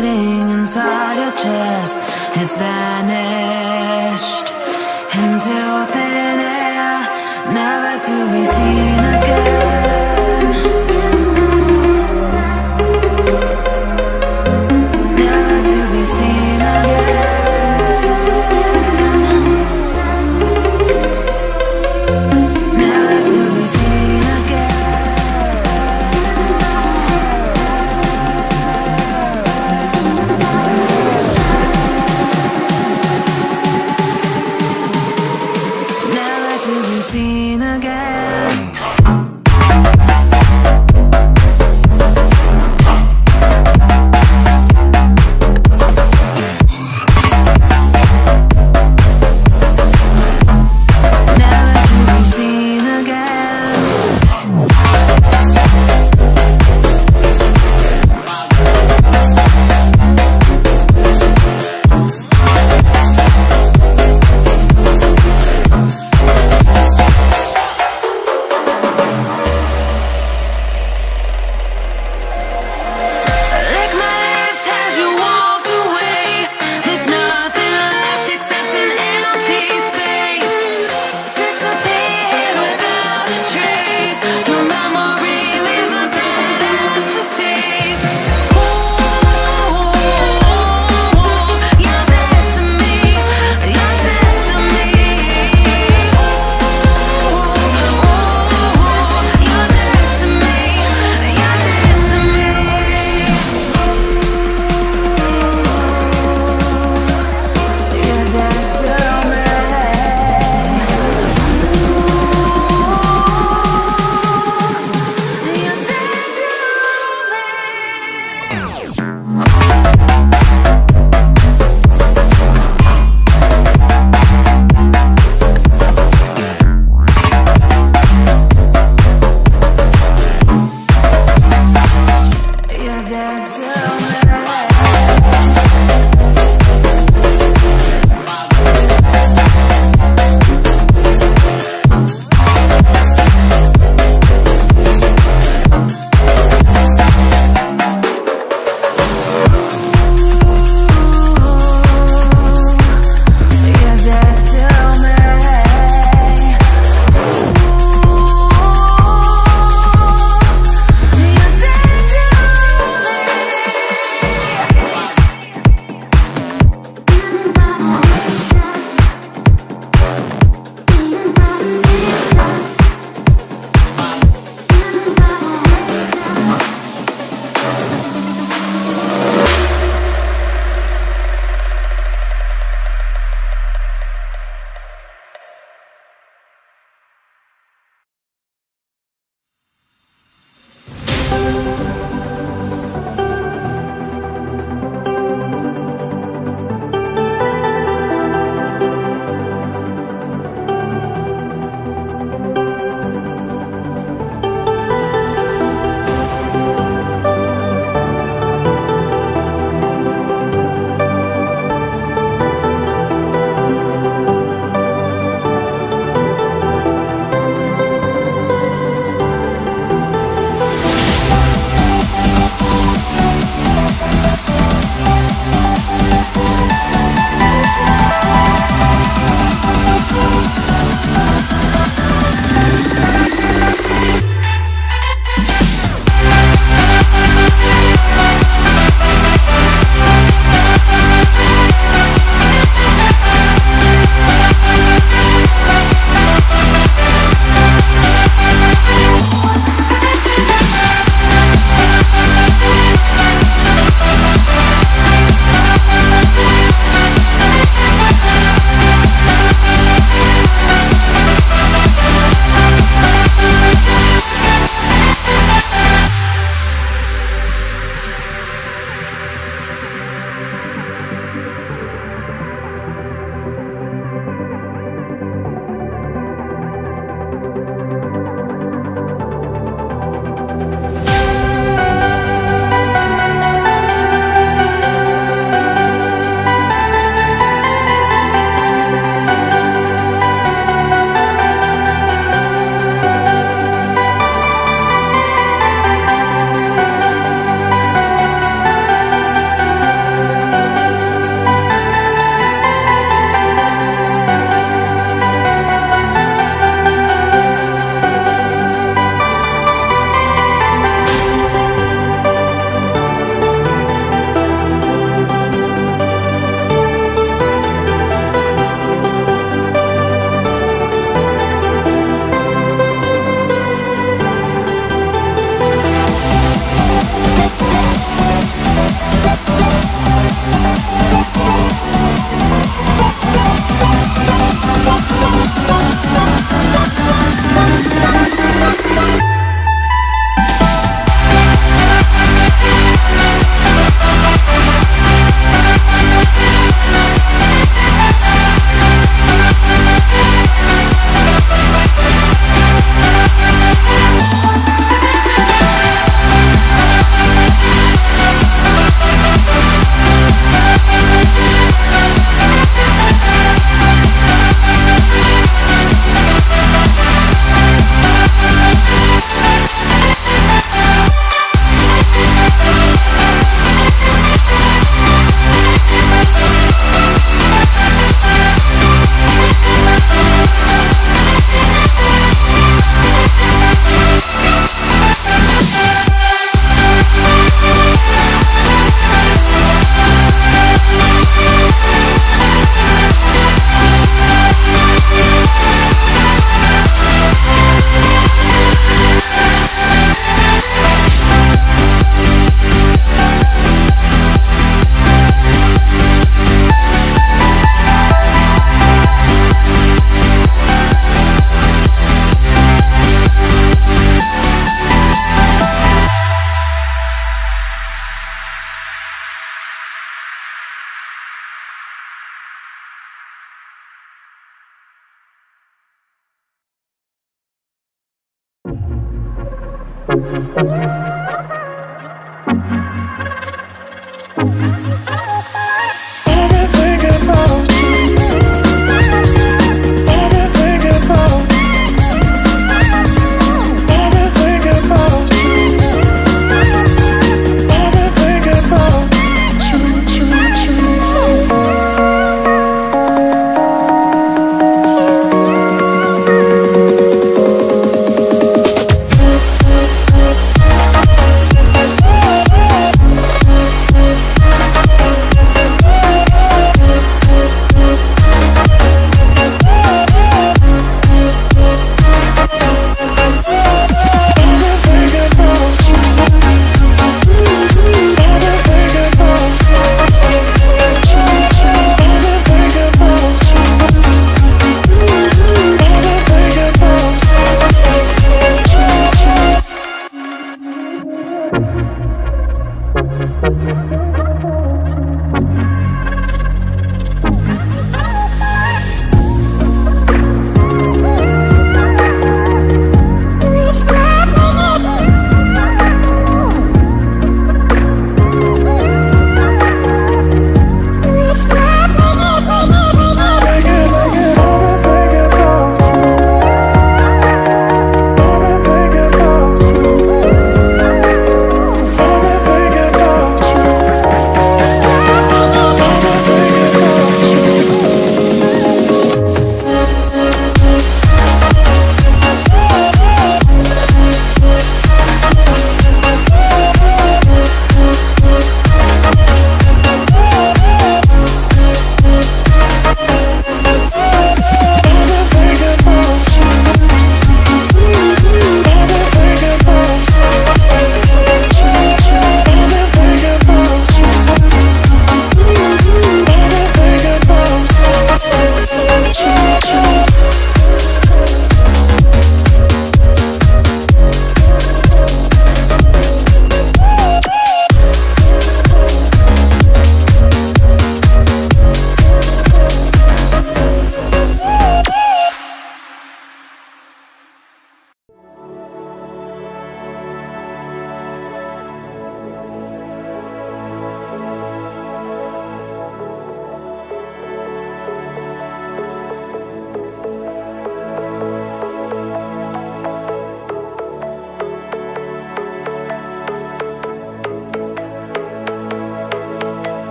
beating inside your chest has vanished into thin air, never to be seen again.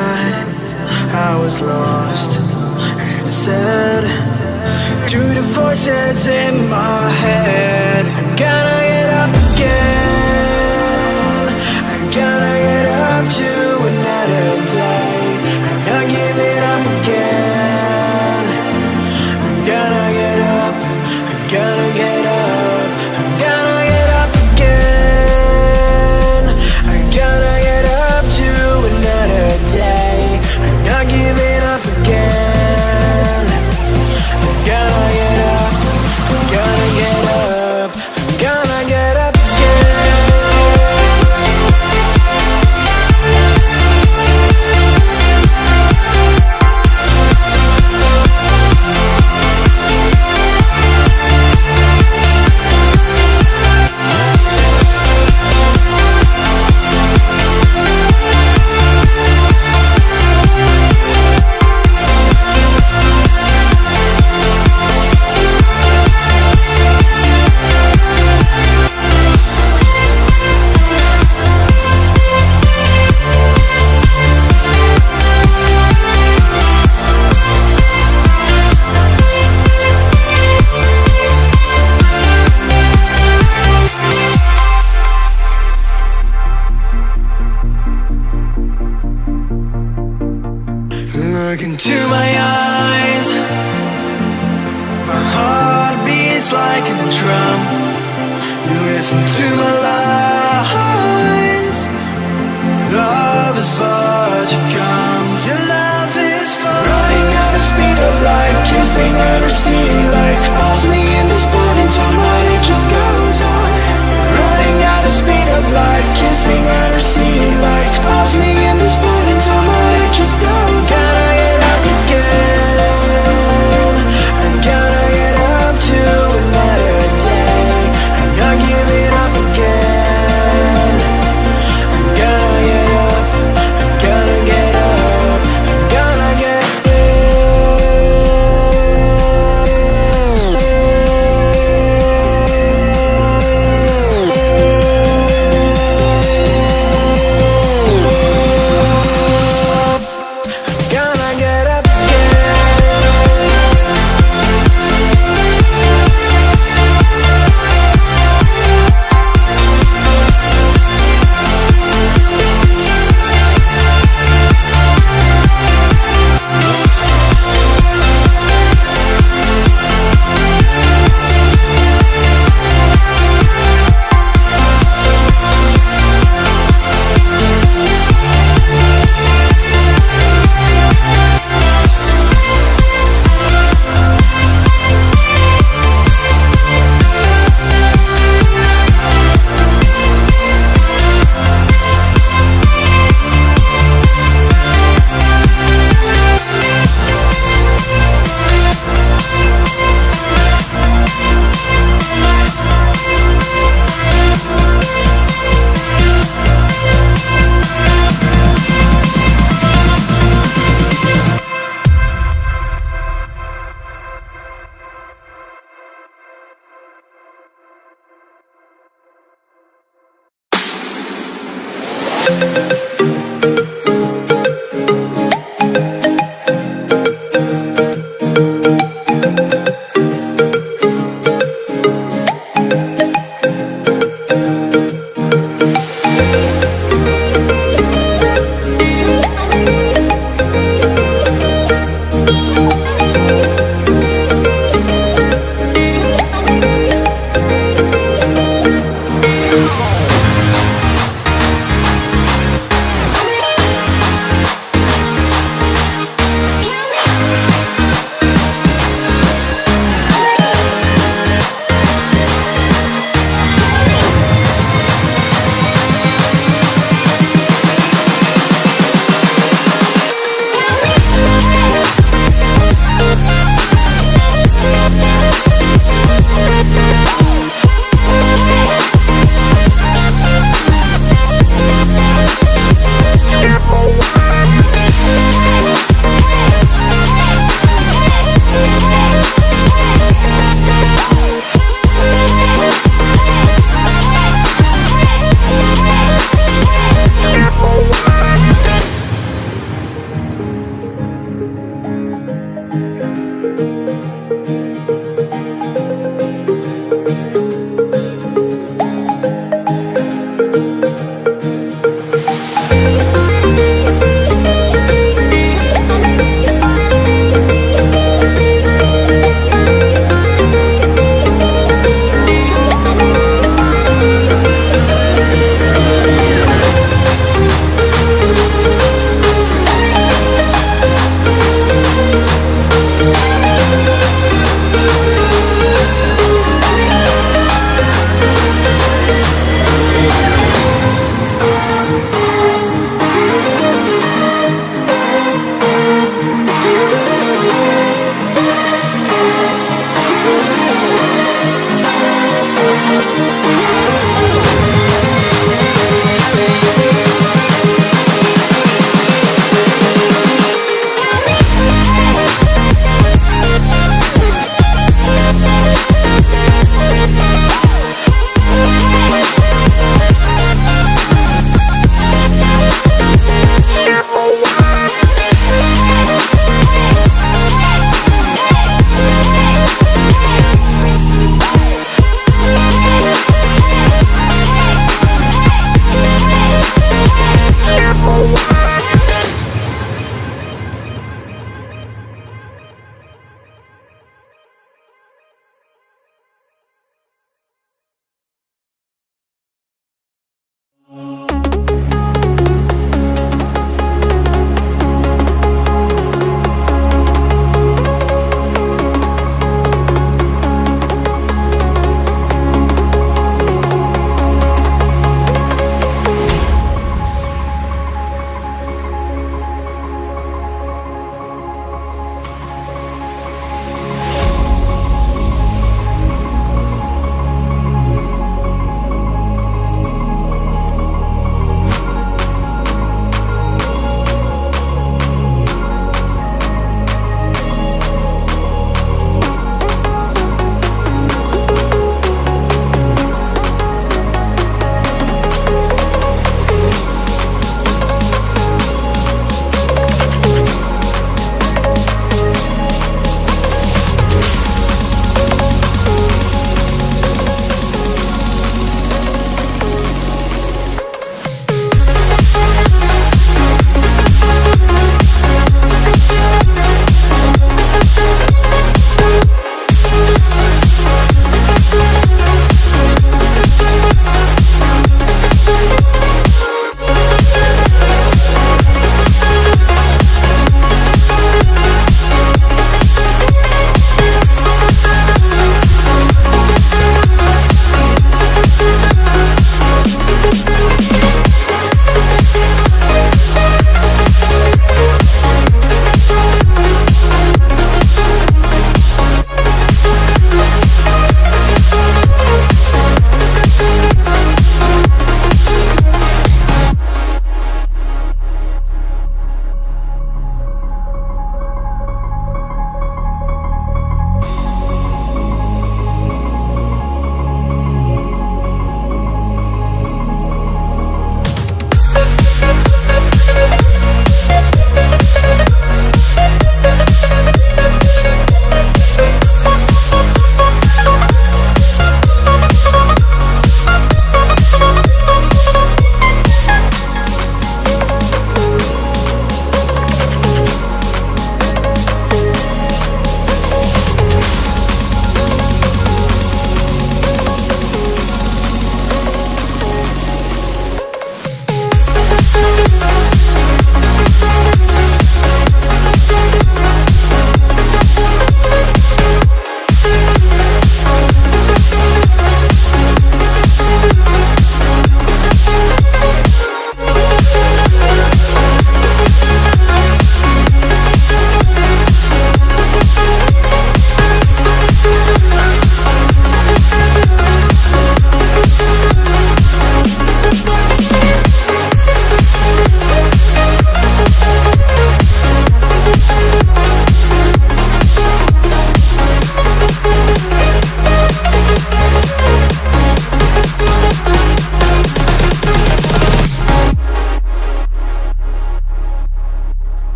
night I was lost. And sad To the voices in my head I'm gonna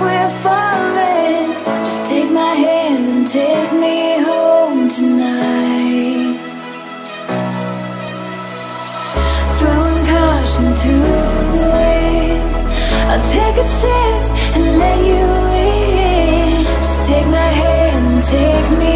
we're falling. Just take my hand and take me home tonight. Throwing caution to the wind. I'll take a chance and let you in. Just take my hand and take me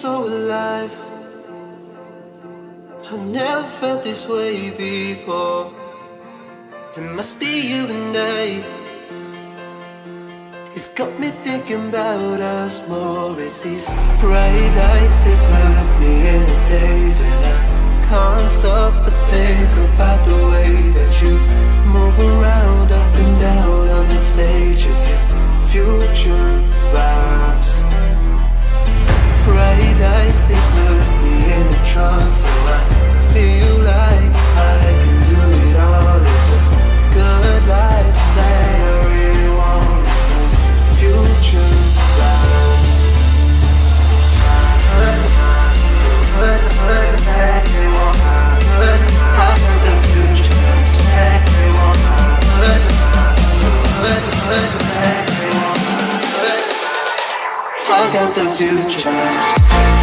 so alive. I've never felt this way before. It must be you and I. It's got me thinking about us more. It's these bright lights that put me in a daze, and I can't stop but think about the way that you move around up and down on that stage. It's your future vibes. Lights they put me in a trance, so I feel like I can do it all. It's a good life I got those future vibes.